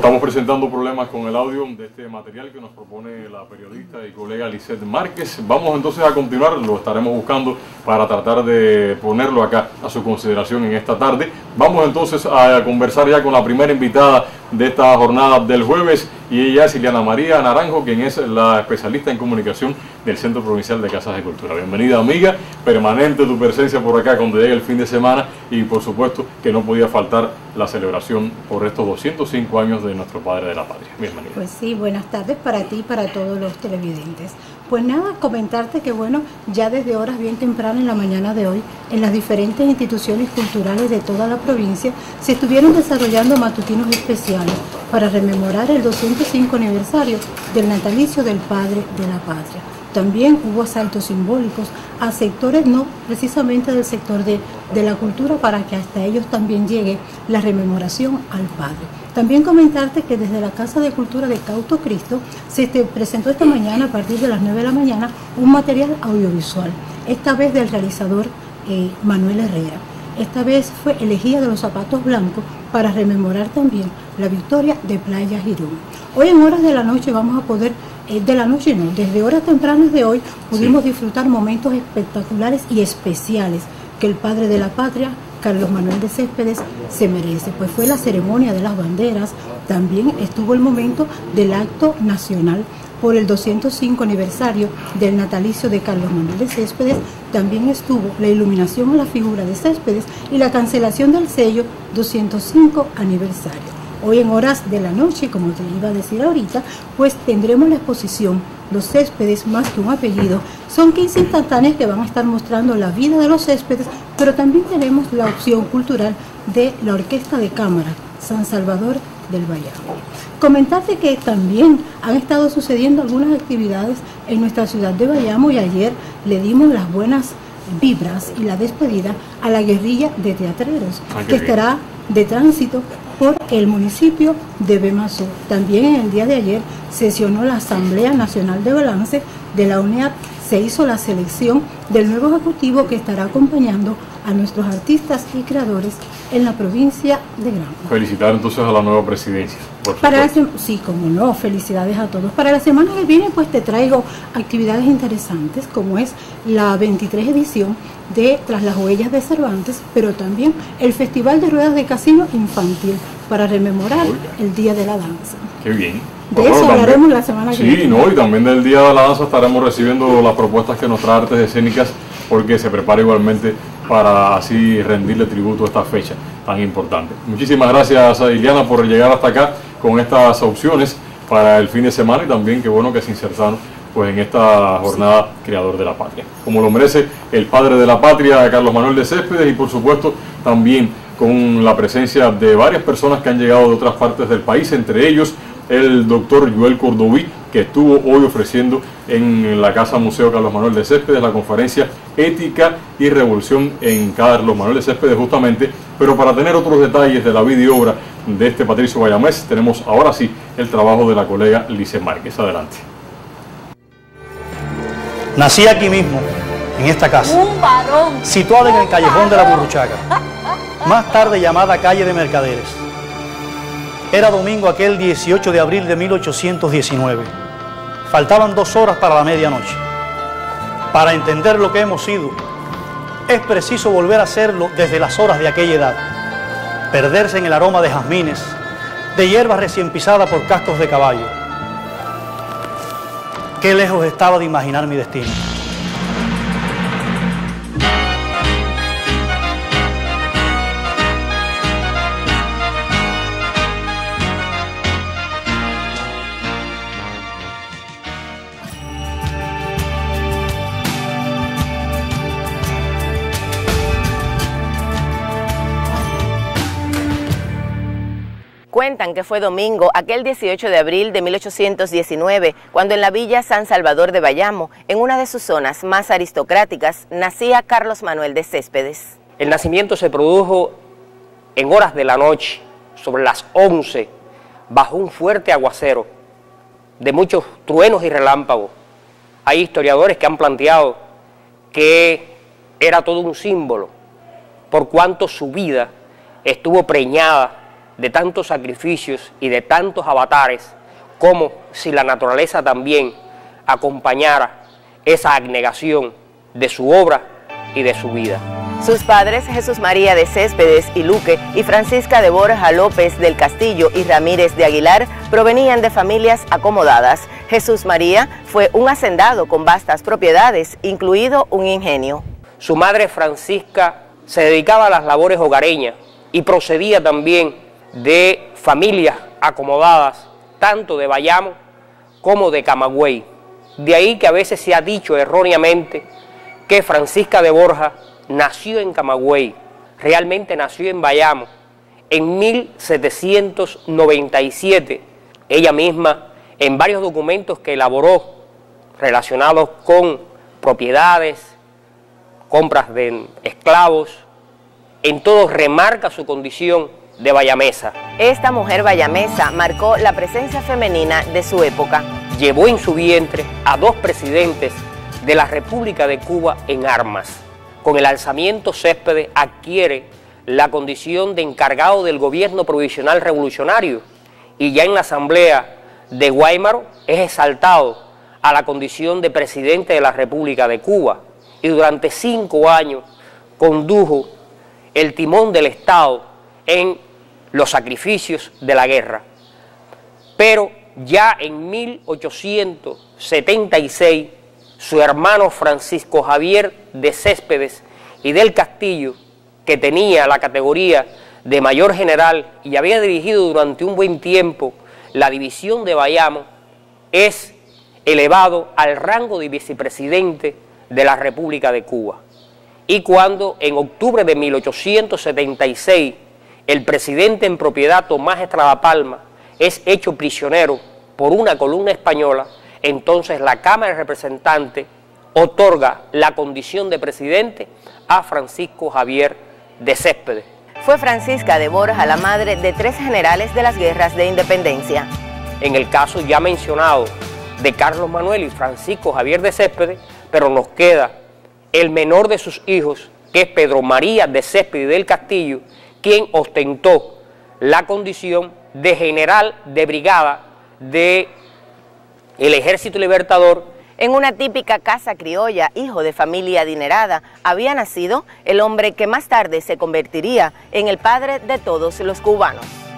estamos presentando problemas con el audio de este material que nos propone la periodista y colega Lisette Márquez. Vamos entonces a continuar, lo estaremos buscando para tratar de ponerlo acá a su consideración en esta tarde. Vamos entonces a conversar ya con la primera invitada de esta jornada del jueves y ella es Ileana María Naranjo, quien es la especialista en comunicación del Centro Provincial de Casas de Cultura. Bienvenida amiga, permanente tu presencia por acá cuando llegue el fin de semana y por supuesto que no podía faltar la celebración por estos 205 años de nuestro Padre de la Patria. Bienvenida. Pues sí, buenas tardes para ti y para todos los televidentes. Pues nada, comentarte que bueno, ya desde horas bien tempranas en la mañana de hoy, en las diferentes instituciones culturales de toda la provincia, se estuvieron desarrollando matutinos especiales para rememorar el 205 aniversario del natalicio del Padre de la Patria. También hubo asaltos simbólicos a sectores no precisamente del sector de, de, la cultura para que hasta ellos también llegue la rememoración al Padre. También comentarte que desde la Casa de Cultura de Cauto Cristo se presentó esta mañana a partir de las 9 de la mañana un material audiovisual, esta vez del realizador eh, Manuel Herrera. Esta vez fue elegida de los zapatos blancos para rememorar también la victoria de Playa Girón. Hoy en horas de la noche vamos a poder de la noche no, desde horas tempranas de hoy pudimos sí. disfrutar momentos espectaculares y especiales que el padre de la patria, Carlos Manuel de Céspedes, se merece. Pues fue la ceremonia de las banderas, también estuvo el momento del acto nacional por el 205 aniversario del natalicio de Carlos Manuel de Céspedes, también estuvo la iluminación a la figura de Céspedes y la cancelación del sello 205 aniversario. Hoy en horas de la noche, como te iba a decir ahorita, pues tendremos la exposición Los céspedes más que un apellido. Son 15 instantáneas que van a estar mostrando la vida de los céspedes, pero también tenemos la opción cultural de la Orquesta de Cámara San Salvador del Bayamo. Comentarte que también han estado sucediendo algunas actividades en nuestra ciudad de Bayamo y ayer le dimos las buenas vibras y la despedida a la guerrilla de teatreros, Ah, que estará de tránsito por el municipio de Bemazú. También en el día de ayer sesionó la Asamblea Nacional de Balance de la UNEAD. Se hizo la selección del nuevo ejecutivo que estará acompañando a nuestros artistas y creadores en la provincia de Granma. Felicitar entonces a la nueva presidencia. Por Para la sí, como no, felicidades a todos. Para la semana que viene, pues te traigo actividades interesantes, como es la 23 edición de Tras las Huellas de Cervantes, pero también el Festival de Ruedas de Casino Infantil, para rememorar Oiga. el Día de la Danza. Qué bien. De Bueno, eso también- hablaremos la semana que Sí, viene. no, y también del Día de la Danza estaremos recibiendo las propuestas que nos trae Artes Escénicas porque se prepara igualmente para así rendirle tributo a esta fecha tan importante. Muchísimas gracias a Iliana por llegar hasta acá con estas opciones para el fin de semana y también qué bueno que se insertaron pues en esta jornada Creador de la Patria. Como lo merece el padre de la patria, Carlos Manuel de Céspedes, y por supuesto también con la presencia de varias personas que han llegado de otras partes del país, entre ellos el doctor Joel Cordoví, que estuvo hoy ofreciendo en la Casa Museo Carlos Manuel de Céspedes la conferencia Ética y Revolución en Carlos Manuel de Céspedes justamente, pero para tener otros detalles de la vida y obra de este Patricio Bayamés, tenemos ahora sí el trabajo de la colega Lice Márquez. Adelante. Nací aquí mismo, en esta casa, Un varón. situada en el callejón de la. Burruchaca, más tarde llamada calle de Mercaderes. Era domingo aquel 18 de abril de 1819. Faltaban dos horas para la medianoche. Para entender lo que hemos sido, es preciso volver a hacerlo desde las horas de aquella edad. Perderse en el aroma de jazmines, de hierba recién pisada por cascos de caballo. Qué lejos estaba de imaginar mi destino. Cuentan que fue domingo, aquel 18 de abril de 1819, cuando en la villa San Salvador de Bayamo, en una de sus zonas más aristocráticas, nacía Carlos Manuel de Céspedes. El nacimiento se produjo en horas de la noche, sobre las 11, bajo un fuerte aguacero, de muchos truenos y relámpagos. Hay historiadores que han planteado que era todo un símbolo, por cuanto su vida estuvo preñada de tantos sacrificios y de tantos avatares, como si la naturaleza también acompañara esa abnegación de su obra y de su vida. Sus padres, Jesús María de Céspedes y Luque y Francisca de Borja López del Castillo y Ramírez de Aguilar, provenían de familias acomodadas. Jesús María fue un hacendado con vastas propiedades, incluido un ingenio. Su madre Francisca se dedicaba a las labores hogareñas y procedía también de familias acomodadas, tanto de Bayamo como de Camagüey. De ahí que a veces se ha dicho erróneamente que Francisca de Borja nació en Camagüey, realmente nació en Bayamo, en 1797. Ella misma, en varios documentos que elaboró relacionados con propiedades, compras de esclavos, en todo remarca su condición de bayamesa. Esta mujer bayamesa marcó la presencia femenina de su época. Llevó en su vientre a dos presidentes de la República de Cuba en armas. Con el alzamiento Céspedes adquiere la condición de encargado del gobierno provisional revolucionario y ya en la asamblea de Guaymaro es exaltado a la condición de presidente de la República de Cuba y durante cinco años condujo el timón del Estado en los sacrificios de la guerra. Pero ya en 1876 su hermano Francisco Javier de Céspedes y del Castillo, que tenía la categoría de mayor general y había dirigido durante un buen tiempo la división de Bayamo, es elevado al rango de vicepresidente de la República de Cuba. Y cuando en octubre de 1876 el presidente en propiedad Tomás Estrada Palma es hecho prisionero por una columna española, entonces la Cámara de Representantes otorga la condición de presidente a Francisco Javier de Céspedes. Fue Francisca de Borja la madre de tres generales de las guerras de independencia. En el caso ya mencionado de Carlos Manuel y Francisco Javier de Céspedes, pero nos queda el menor de sus hijos, que es Pedro María de Céspedes del Castillo, quien ostentó la condición de general de brigada de el Ejército Libertador. En una típica casa criolla, hijo de familia adinerada, había nacido el hombre que más tarde se convertiría en el padre de todos los cubanos.